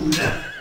Yeah.